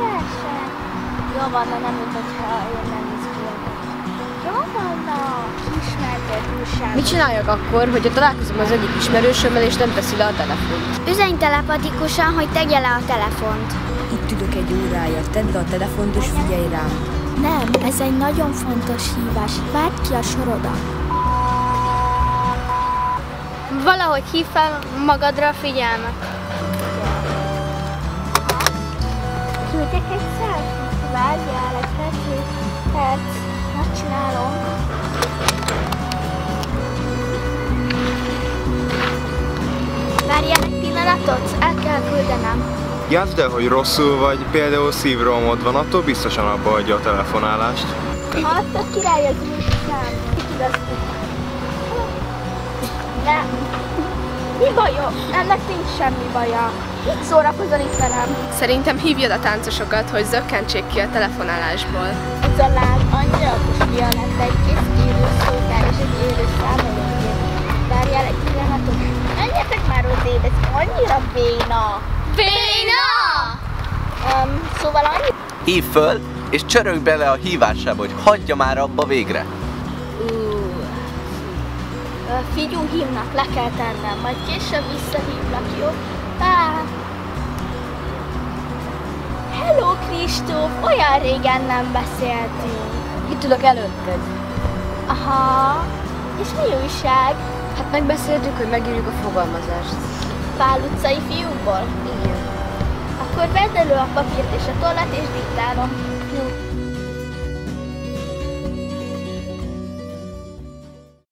Persze. Jó van, na nem mint hogyha én nem izgulnék. Jó van, na, ismerted újság. Mit csináljak akkor, hogyha találkozom az egyik ismerősömmel, és nem teszi le a telefont? Üzenj telepatikusan, hogy tegye le a telefont. Itt ülök egy órája, tedd le a telefont és figyelj rám. Nem, ez egy nagyon fontos hívás. Várd ki a sorodat. Valahogy hív fel magadra a figyelmet. Küldjek egy selfie? Várjál egy perc, perc. Megcsinálom. Várjál egy pillanatot, el kell küldenem. Játszd el, hogy rosszul vagy, például szívrohamod van, attól biztosan abba adja a telefonálást. Hát a király az úristen. Ki tud azt Nem. Mi baja? Ennek nincs semmi baja. Itt szórakozol itt velem. Szerintem hívjad a táncosokat, hogy zökkentsék ki a telefonálásból. Ez a láb annyira kis lett egy kis élő szókár és egy élő számológép. Várjál egy pillanatot. Menjetek már odébb, ez annyira béna. Béna! Um, szóval annyi... Hív föl, és csörög bele a hívásába, hogy hagyja már abba végre. Figyú hívnak, le kell tennem, majd később visszahívlak, jó? Pá! Hello Kristóf, olyan régen nem beszéltünk. Itt ülök előtted. Aha, és mi újság? Hát megbeszéltük, hogy megírjuk a fogalmazást. Pál utcai fiúkból? Igen. Akkor vedd elő a papírt és a tollat és diktálom.